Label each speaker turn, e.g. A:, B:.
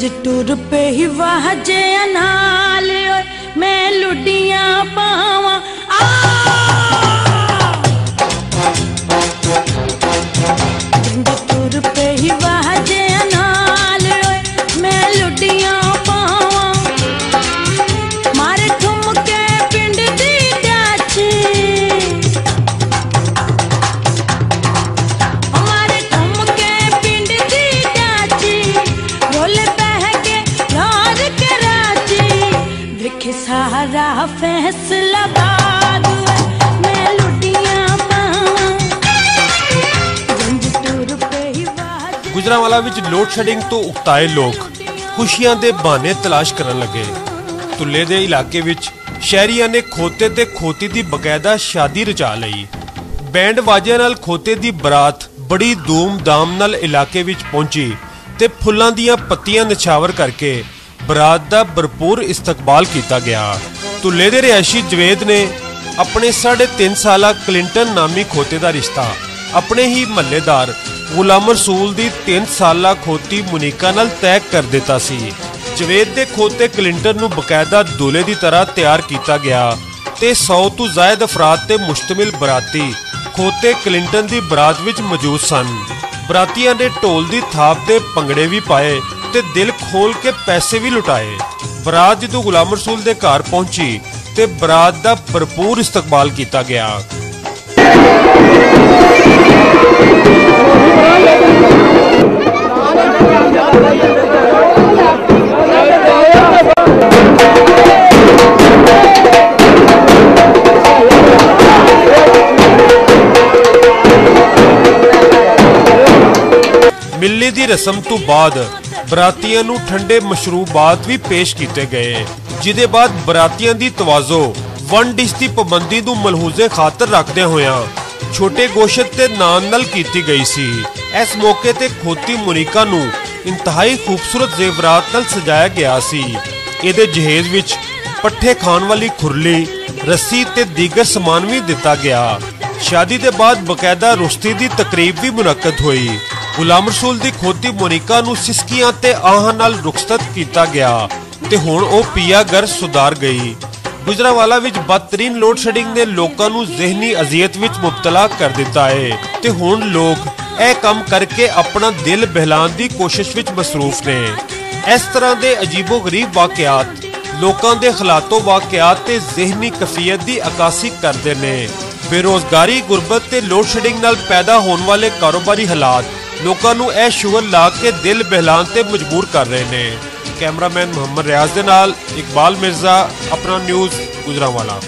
A: ਜੰਜ ਟੁਰ ਪੇ ਹੀ ਵਾਜੇ ਨਾਲ ਓਏ ਮੈਂ ਲੁੱਡੀਆਂ ਪਾਵਾਂ। ਆ ਸਾਰਾ ਫੈਸਲਾ ਬਾਦ ਮੈਂ ਲੁੱਡੀਆਂ ਪਾਵਾਂ ਜੰਜ
B: ਵਿੱਚ ਲੋਡ ਸ਼ੈਡਿੰਗ ਤੋਂ ਉਕਤਾਏ ਲੋਕ ਖੁਸ਼ੀਆਂ ਦੇ ਬਹਾਨੇ ਤਲਾਸ਼ ਕਰਨ ਲੱਗੇ। ਤੁੱਲੇ ਦੇ ਇਲਾਕੇ ਵਿੱਚ ਸ਼ਹਿਰੀਆਂ ਨੇ ਖੋਤੇ ਤੇ ਖੋਤੀ ਦੀ ਬਕਾਇਦਾ ਸ਼ਾਦੀ ਰਚਾ ਲਈ। ਬੈਂਡ ਵਾਜਿਆਂ ਨਾਲ ਖੋਤੇ ਦੀ ਬਰਾਤ ਬੜੀ ਧੂਮ-ਧਾਮ ਨਾਲ ਇਲਾਕੇ ਵਿੱਚ ਪਹੁੰਚੀ ਤੇ ਫੁੱਲਾਂ ਦੀਆਂ ਪੱਤੀਆਂ ਨਿਛਾਵਰ ਕਰਕੇ ਬਰਾਤ ਦਾ ਭਰਪੂਰ ਇਸਤਕਬਾਲ ਕੀਤਾ ਗਿਆ। ਤੁੱਲੇ ਦੇ ਰਿਹਾਇਸ਼ੀ ਜਵੇਦ ਨੇ ਆਪਣੇ 3.5 ਸਾਲਾ ਕਲਿੰਟਨ ਨਾਮੀ ਖੋਤੇ ਦਾ ਰਿਸ਼ਤਾ, ਆਪਣੇ ਹੀ ਮਹੱਲੇਦਾਰ ਗੁਲਾਮ ਰਸੂਲ ਦੀ 3 ਸਾਲਾ ਖੋਤੀ ਮੁਨੀਕਾ ਨਾਲ ਤੈਅ ਕਰ ਦਿੱਤਾ ਸੀ। ਜਵੇਦ ਦੇ ਖੋਤੇ ਕਲਿੰਟਨ ਨੂੰ ਬਕਾਇਦਾ ਦੁਲੇ ਦੀ ਤਰ੍ਹਾਂ ਤਿਆਰ ਕੀਤਾ ਗਿਆ ਤੇ 100 ਤੋਂ ਜ਼ਿਆਦਾ ਅਫਰਾਦ ਤੇ ਮੁਸ਼ਤਮਿਲ ਬਰਾਤੀ ਖੋਤੇ ਕਲਿੰਟਨ ਦੀ ਬਰਾਤ ਵਿੱਚ ਮੌਜੂਦ ਸਨ। ਬਰਾਤੀਆਂ ਨੇ ਢੋਲ ਦੀ ਥਾਪ ਤੇ ਪੰਗੜੇ ਵੀ ਪਾਏ ਤੇ ਦਿਲ ਖੋਲ ਕੇ ਪੈਸੇ ਵੀ ਲੁਟਾਏ। ਬਰਾਤ ਜਦੋਂ ਗੁਲਾਮ ਰਸੂਲ ਦੇ ਘਰ ਪਹੁੰਚੀ ਤੇ ਬਰਾਤ ਦਾ ਭਰਪੂਰ ਇਸਤਕਬਾਲ ਕੀਤਾ ਗਿਆ। ਮਿਲਣੀ ਦੀ ਰਸਮ ਤੋਂ ਬਾਅਦ ਬਰਾਤੀਆਂ ਨੂੰ ਠੰਡੇ ਮਸ਼ਰੂਬਾਤ ਵੀ ਪੇਸ਼ ਕੀਤੇ ਗਏ। ਜਿਹਦੇ ਬਾਅਦ ਬਰਾਤੀਆਂ ਦੀ ਤਵਾਜ਼ੋ ਵਨ ਡਿਸ਼ ਦੀ ਪਾਬੰਦੀ ਨੂੰ ਮਲਹੂਜ਼ੇ ਖਾਤਰ ਰੱਖਦਿਆਂ ਹੋਇਆ ਛੋਟੇ ਗੋਸ਼ਤ ਤੇ ਨਾਨ ਨਾਲ ਕੀਤੀ ਗਈ ਸੀ। ਇਸ ਮੌਕੇ ਤੇ ਖੋਤੀ ਮੁਨੀਕਾ ਨੂੰ ਇੰਤਹਾਈ ਖੂਬਸੂਰਤ ਜ਼ੇਵਰਾਤ ਨਾਲ ਸਜਾਇਆ ਗਿਆ ਸੀ। ਇਹਦੇ ਜਹੇਜ਼ ਵਿੱਚ ਪੱਠੇ ਖਾਣ ਵਾਲੀ ਖੁਰਲੀ, ਰੱਸੀ ਤੇ ਦੀਗਰ ਸਮਾਨ ਵੀ ਦਿੱਤਾ ਗਿਆ। ਸ਼ਾਦੀ ਦੇ ਬਾਅਦ ਬਕਾਇਦਾ ਰੁਸ਼ਤੀ ਦੀ ਤਕਰੀਬ ਵੀ ਮੁਨੱਕਦ ਹੋਈ। ਗੁਲਾਮ ਰਸੂਲ ਦੀ ਖੋਤੀ ਮੋਨਿਕਾ ਨੂੰ ਸਿਸਕੀਆਂ ਤੇ ਆਹਾਂ ਨਾਲ ਰੁਖਸਤ ਕੀਤਾ ਗਿਆ ਤੇ ਹੁਣ ਉਹ ਪੀਆ ਘਰ ਸੁਧਾਰ ਗਈ। ਗੁਜਰਾਵਾਲਾ ਵਿੱਚ ਬਦਤਰੀਨ ਲੋਡ ਸ਼ੈਡਿੰਗ ਨੇ ਲੋਕਾਂ ਨੂੰ ਜ਼ਿਹਨੀ ਅਜ਼ੀਅਤ ਵਿੱਚ ਮੁਬਤਲਾ ਕਰ ਦਿੱਤਾ ਹੈ ਤੇ ਹੁਣ ਲੋਕ ਇਹ ਕੰਮ ਕਰਕੇ ਆਪਣਾ ਦਿਲ ਬਹਿਲਾਉਣ ਦੀ ਕੋਸ਼ਿਸ਼ ਵਿੱਚ ਮਸਰੂਫ ਨੇ। ਇਸ ਤਰ੍ਹਾਂ ਦੇ ਅਜੀਬੋ-ਗਰੀਬ ਵਾਕਿਆਤ ਲੋਕਾਂ ਦੇ ਖਲਾਤੋ ਵਾਕਿਆਤ ਤੇ ਜ਼ਿਹਨੀ ਕਫੀਅਤ ਦੀ ਅਕਾਸੀ ਕਰਦੇ ਨੇ। ਬੇਰੋਜ਼ਗਾਰੀ, ਗੁਰਬਤ ਤੇ ਲੋਡ ਸ਼ੈਡਿੰਗ ਨਾਲ ਪੈਦਾ ਹੋਣ ਵਾਲੇ ਕਾਰੋਬਾਰੀ ਹਾਲਾਤ ਲੋਕਾਂ ਨੂੰ ਇਹ ਸ਼ੁਗਰ ਲਾ ਕੇ ਦਿਲ ਬਹਿਲਾਨ ਤੇ ਮਜਬੂਰ ਕਰ ਰਹੇ ਨੇ। ਕੈਮਰਾਮੈਨ ਮੁਹੰਮਦ ਰਿਆਜ਼ ਦੇ ਨਾਲ ਇਕਬਾਲ ਮਿਰਜ਼ਾ, ਆਪਣਾ ਨਿਊਜ਼ ਗੁਜਰਾਂਵਾਲਾ।